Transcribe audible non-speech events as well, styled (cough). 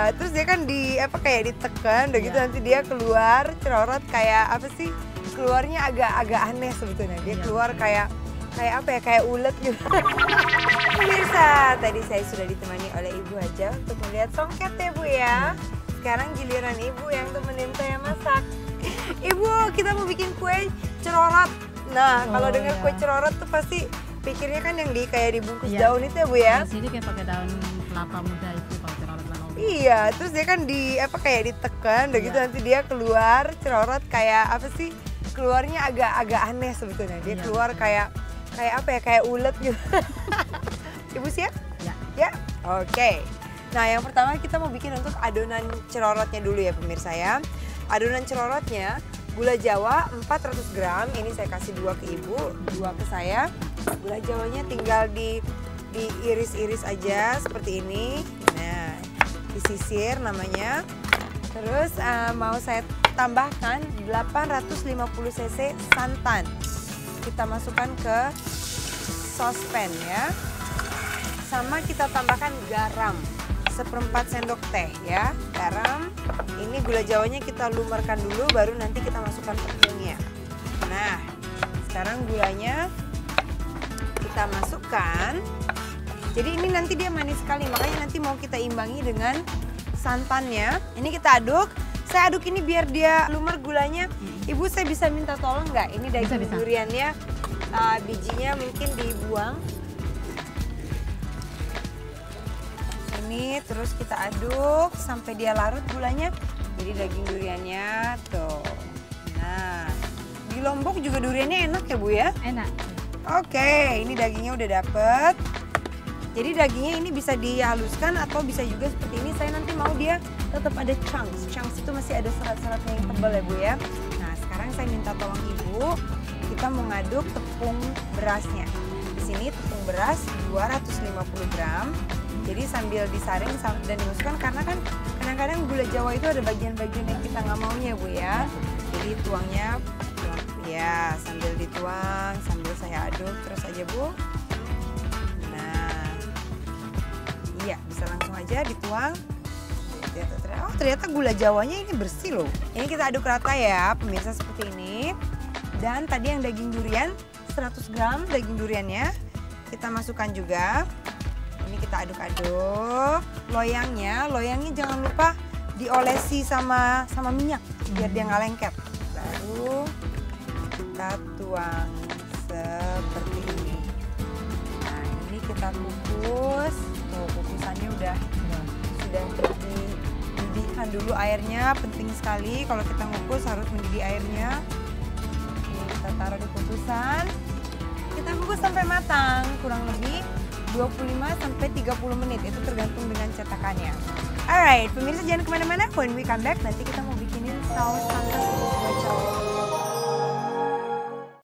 Nah, terus dia kan di apa kayak ditekan, udah gitu Iya. nanti dia keluar cerorot kayak apa sih? Keluarnya agak-agak aneh sebetulnya. Dia Iya. keluar kayak kayak apa ya? Kayak ulet gitu. (laughs) Pemirsa, tadi saya sudah ditemani oleh Ibu Haja untuk melihat songket ya Bu ya. Sekarang giliran Ibu yang temenin saya masak. (laughs) Ibu, kita mau bikin kue cerorot. Nah, Oh, kalau dengar iya. kue cerorot tuh pasti pikirnya kan yang di kayak dibungkus Iya. daun itu ya Bu ya. Di sini kayak pakai daun kelapa muda itu lanobi. Iya, terus dia kan di apa kayak ditekan, udah gitu Iya. nanti dia keluar cerorot kayak apa sih? Keluarnya agak-agak aneh sebetulnya. Dia Iya. keluar kayak kayak apa ya? Kayak ulet gitu. (laughs) Ibu siap? Ya. Ya. Oke. Nah, yang pertama kita mau bikin untuk adonan cerorotnya dulu ya pemirsa ya. Adonan cerorotnya gula jawa 400 gram, ini saya kasih dua ke ibu, dua ke saya. Gula jawanya tinggal di diiris-iris aja seperti ini. Nah, disisir namanya. Terus eh, mau saya tambahkan 850 cc santan. Kita masukkan ke sospen ya. Sama kita tambahkan garam seperempat sendok teh ya garam ini gula jawanya kita lumerkan dulu baru nanti kita masukkan tepungnya nah sekarang gulanya kita masukkan jadi ini nanti dia manis sekali makanya nanti mau kita imbangi dengan santannya. Ini kita aduk. Saya aduk ini biar dia lumer gulanya. Ibu saya bisa minta tolong nggak? Ini daging Bisa, bisa. duriannya uh, bijinya mungkin dibuang. Ini terus kita aduk sampai dia larut gulanya. Jadi daging duriannya tuh. Nah di lombok juga duriannya enak ya bu ya? Enak. oke ini dagingnya udah dapet jadi dagingnya ini bisa dihaluskan atau bisa juga seperti ini. Saya nanti mau dia tetap ada chunks. Chunks itu masih ada serat-seratnya yang tebal ya bu ya. Nah sekarang saya minta tolong ibu kita mau ngaduk tepung berasnya. Di sini tepung beras 250 gram. Jadi sambil disaring dan dimasukkan karena kan kadang-kadang gula jawa itu ada bagian-bagian yang kita nggak maunya bu ya. Jadi tuangnya ya sambil dituang sambil saya aduk terus aja bu iya bisa langsung aja dituang. Oh ternyata gula jawanya ini bersih loh. Ini kita aduk rata ya pemirsa seperti ini. Dan tadi yang daging durian 100 gram daging duriannya. Kita masukkan juga. Ini kita aduk-aduk. Loyangnya loyangnya jangan lupa diolesi sama sama minyak biar dia nggak lengket. Baru kita tuang seperti ini. Nah ini kita kukus kukusannya udah sudah dididihkan dulu airnya penting sekali. Kalau kita ngukus harus mendidih airnya. Kita taruh di kukusan kita kukus sampai matang kurang lebih 25 sampai 30 menit. Itu tergantung dengan cetakannya. Alright pemirsa jangan ke mana-mana. When we come back nanti kita mau bikinin saus santan